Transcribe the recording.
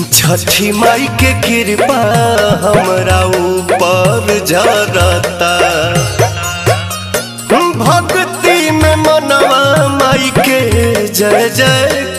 छठी माई के कृपा हमरा ऊपर जरता। भक्ति में मनवा माई के जय जय